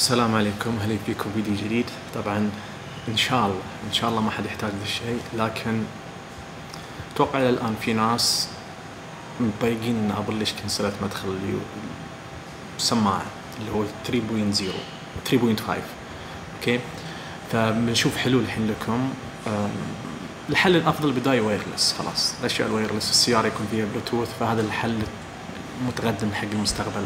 السلام عليكم. أهلا فيكم فيديو جديد. طبعا إن شاء الله إن شاء الله ما حد يحتاج ذا الشيء لكن أتوقع إلى الآن في ناس متضايقين إن Apple ليش كنسلت مدخل اليو السماعه اللي هو 3.0 3.5 okay؟ فبنشوف حلول الحين لكم. الحل الأفضل بداية wireless خلاص. الأشياء ال wireless السيارة يكون فيها بلوتوث فهذا الحل المتقدم حق المستقبل.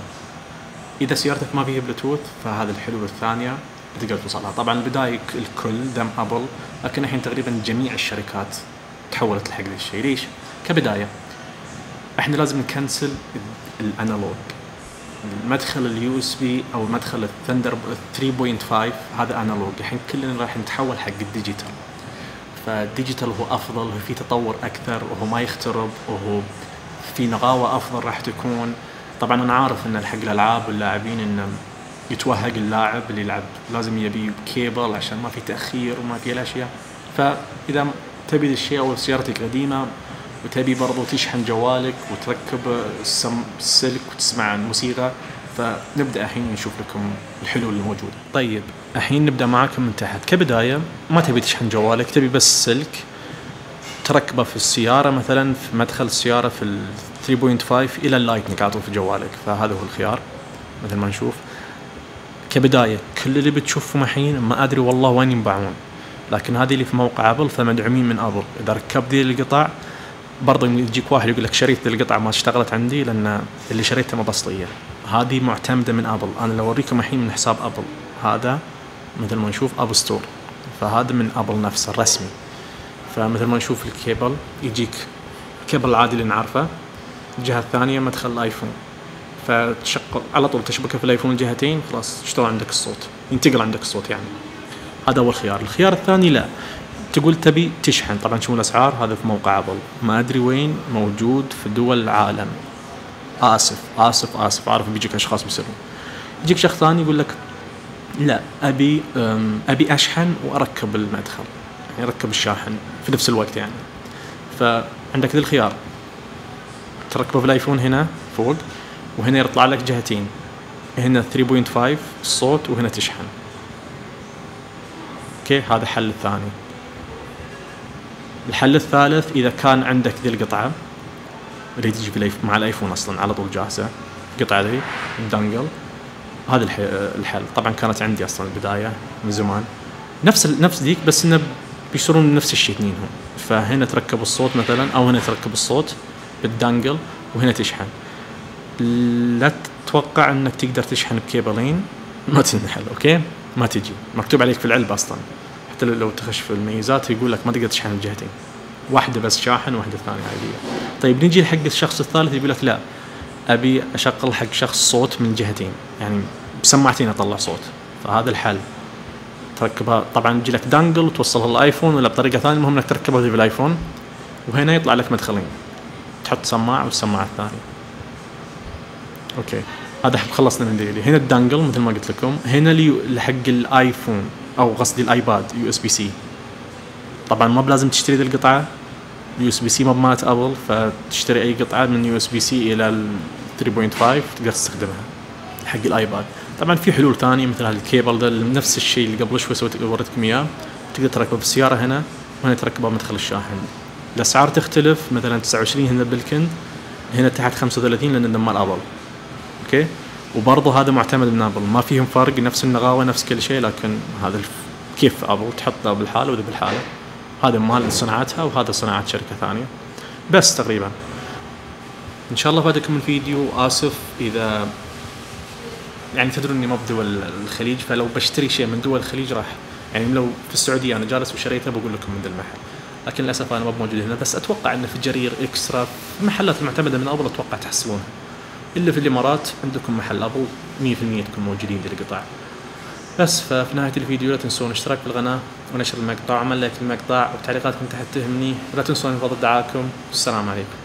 إذا سيارتك ما فيها بلوتوث فهذه الحلول الثانية تقدر توصلها طبعا البدايه الكل ذم Apple لكن الحين تقريبا جميع الشركات تحولت لحق ذا الشيء. ليش؟ كبداية. إحنا لازم نكنسل ال- ال analog المدخل ال USB أو مدخل الثندر 3.5 هذا analog. الحين كلنا راح نتحول حق ال digital. فال digital هو أفضل وفي تطور أكثر وهو ما يخترب وهو في نغاوة أفضل راح تكون. طبعا أنا عارف إن حق الألعاب واللاعبين انه يتوهق اللاعب اللي يلعب. لازم يبي كيبل عشان ما في تأخير وما في الاشياء فإذا تبي الشيء أو سيارتك قديمة وتبي برضو تشحن جوالك وتركب السم السلك وتسمع الموسيقى فنبدأ الحين نشوف لكم الحلول الموجودة. طيب الحين نبدأ معاكم من تحت. كبداية ما تبي تشحن جوالك تبي بس سلك تركبه في السيارة مثلا في مدخل السيارة في 3.5 إلى ال Lightning على طول في جوالك فهذا هو الخيار مثل ما نشوف. كبداية كل اللي بتشوفهم الحين ما أدري والله وين ينباعون لكن هذه اللي في موقع Apple فمدعومين من Apple. إذا ركبت ذي القطع برضه يجيك واحد يقول لك شريت القطعه ما اشتغلت عندي لأن اللي شريته مب أصلية. هذه معتمدة من Apple. أنا لو أوريكم الحين من حساب Apple هذا مثل ما نشوف Apple Store. فهذا من Apple نفسه الرسمي. فمثل ما نشوف الكيبل يجيك كيبل العادي اللي نعرفه. الجهة الثانية مدخل الآيفون. فتشق على طول تشبكه في الآيفون الجهتين خلاص اشتغل عندك الصوت ينتقل عندك الصوت يعني. هذا اول خيار الخيار الثاني لا. تقول تبي تشحن. طبعا شوفوا الأسعار؟ هذا في موقع Apple ما أدري وين موجود في دول العالم. آسف آسف آسف. أعرف بيجيك أشخاص بيسالون يجيك شخص ثاني يقول لك لا أبي أبي أشحن وأركب المدخل. يعني أركب الشاحن في نفس الوقت يعني. فعندك ذي الخيار. تركبه في الايفون هنا فوق وهنا يطلع لك جهتين. هنا 3.5 الصوت وهنا تشحن. okay هذا الحل الثاني. الحل الثالث إذا كان عندك ذي القطعة اللي تجي مع الآيفون أصلا على طول جاهزة. قطعة ذي ال dongle هذا الح- الحل. طبعا كانت عندي أصلا البداية من زمان. نفس نفس ذيك بس إنه بيصيرون نفس الشيء اثنينهم. فهنا تركب الصوت مثلا أو هنا تركب الصوت. بال dongle وهنا تشحن. لا تتوقع إنك تقدر تشحن بكيبلين ما تنحل okay؟ ما تجي. مكتوب عليك في العلبة أصلا. حتى لو تخش في الميزات يقول لك ما تقدر تشحن الجهتين واحدة بس شاحن واحدة ثانية عادية. طيب نجي حق الشخص الثالث يقول لك لا أبي أشغل حق شخص صوت من جهتين. يعني بسماعتين أطلع صوت. فهذا الحل. تركبها. طبعا يجي لك dongle وتوصلها الايفون ولا بطريقة ثانية المهم إنك تركبها في الآيفون. وهنا يطلع لك مدخلين. تحط سماعة والسماعه الثانية okay. هذا خلصنا من ديلي هنا ال dongle مثل ما قلت لكم. هنا اللي حق الآيفون أو قصدي الآيباد USB-C. طبعا ما بلازم تشتري ذي القطعة. USB-C ما بمالت أبل فتشتري أي قطعة من USB-C إلى ال 3.5 تقدر تستخدمها. حق الآيباد. طبعا في حلول ثانية مثل هذا الكيبل ده نفس الشيء اللي قبل شوي سويت وريتكم إياه. تقدر تركبه في السيارة هنا وهنا تركبه مدخل الشاحن. الأسعار تختلف. مثلا 29 هنا بالكند هنا تحت 35 لأن ده مال أبل. Okay؟ وبرضه هذا معتمد من أبل. ما فيهم فرق نفس النغاوة نفس كل شيء لكن هذا الف... كيف أبل؟ تحطه بالحاله وذا بالحاله هذا مال صناعتها وهذا صناعة شركة ثانية. بس تقريبا. إن شاء الله فادكم الفيديو. آسف اذا يعني تدرون إني ما بدول الخليج فلو بشتري شيء من دول الخليج راح يعني لو في السعودية أنا جالس وشريته بقول لكم من المحل. لكن للأسف أنا ما موجود هنا بس أتوقع انه في جرير إكسترا المحلات المعتمدة من ابل أتوقع تحصلونها إلا في الإمارات عندكم محل ابل 100% تكون موجودين ذي القطع بس ففي نهاية الفيديو لا تنسون الاشتراك في القناة ونشر المقطع وعمل like للمقطع وبتعليقاتكم تحت تهمني. ولا تنسون فضل دعاكم. والسلام عليكم.